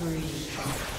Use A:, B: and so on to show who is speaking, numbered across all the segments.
A: spree.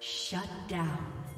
A: Shut down.